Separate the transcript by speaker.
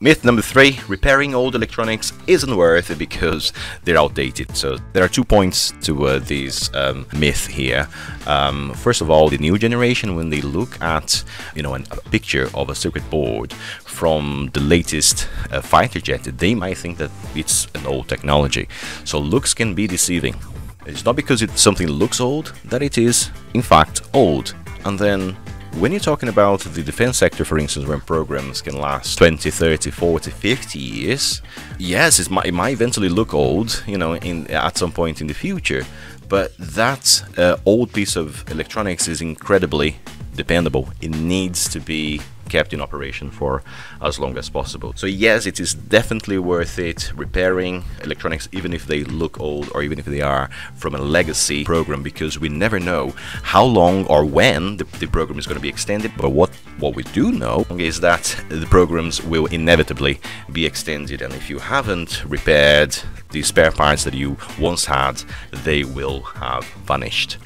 Speaker 1: Myth number three, repairing old electronics isn't worth it because they're outdated. So there are two points to uh, this um, myth here. Um, first of all, the new generation, when they look at you know an, a picture of a circuit board from the latest uh, fighter jet, they might think that it's an old technology. So looks can be deceiving. It's not because it, something looks old that it is in fact old. And then when you're talking about the defense sector, for instance, when programs can last 20, 30, 40, 50 years, yes, it might, it might eventually look old, you know, in at some point in the future, but that uh, old piece of electronics is incredibly dependable. It needs to be kept in operation for as long as possible. So yes, it is definitely worth it repairing electronics even if they look old or even if they are from a legacy program because we never know how long or when the, the program is going to be extended. But what, what we do know is that the programs will inevitably be extended and if you haven't repaired the spare parts that you once had, they will have vanished.